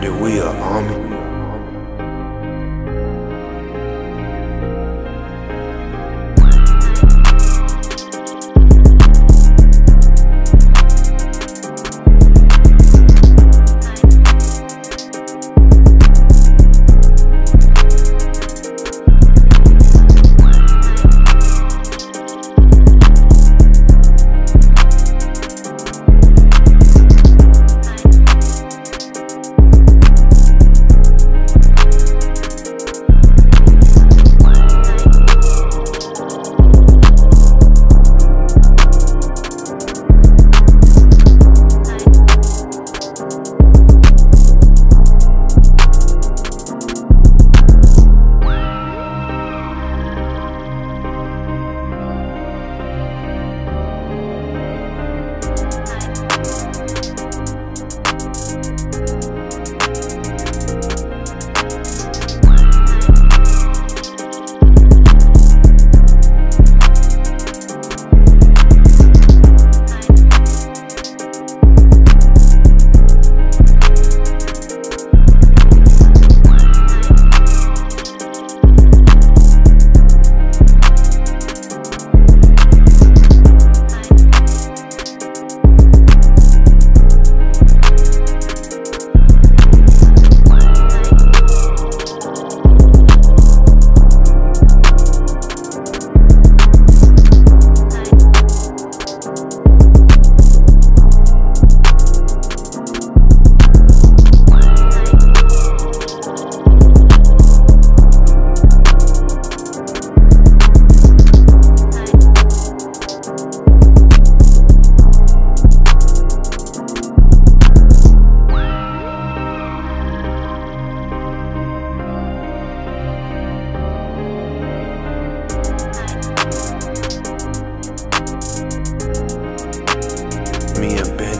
bandit, we a army.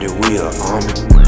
We a army.